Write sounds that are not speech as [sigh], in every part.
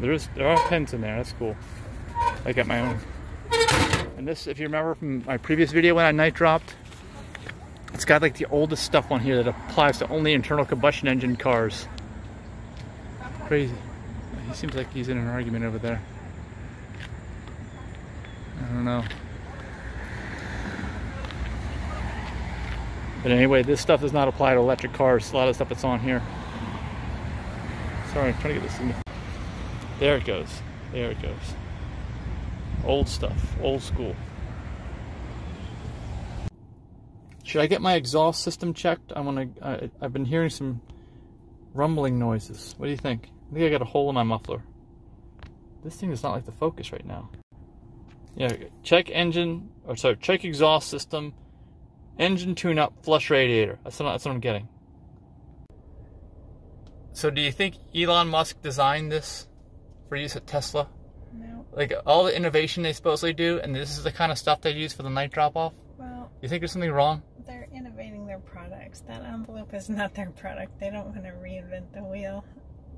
There's there are pens in there. That's cool. I got my own. And this, if you remember from my previous video when I night dropped, it's got like the oldest stuff on here that applies to only internal combustion engine cars. Crazy. He seems like he's in an argument over there. I don't know. But anyway, this stuff does not apply to electric cars. A lot of stuff that's on here. Sorry, I'm trying to get this in. There it goes. There it goes. Old stuff. Old school. Should I get my exhaust system checked? I want to. I've been hearing some rumbling noises. What do you think? I think I got a hole in my muffler. This thing is not like the focus right now. Yeah, check engine, or sorry, check exhaust system, engine tune-up, flush radiator. That's what, that's what I'm getting. So do you think Elon Musk designed this for use at Tesla? No. Like all the innovation they supposedly do, and this is the kind of stuff they use for the night drop-off? Well, You think there's something wrong? they're innovating their products. That envelope is not their product. They don't want to reinvent the wheel.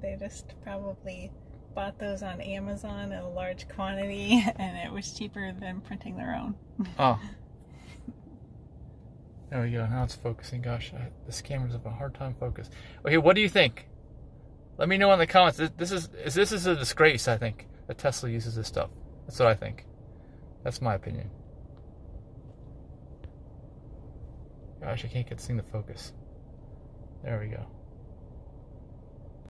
They just probably bought those on Amazon in a large quantity [laughs] and it was cheaper than printing their own. Oh. [laughs] There we go. Now it's focusing. Gosh, I, this camera's having a hard time focus. Okay, what do you think? Let me know in the comments. This, this is, is this is a disgrace. I think that Tesla uses this stuff. That's what I think. That's my opinion. Gosh, I can't get this thing to focus. There we go.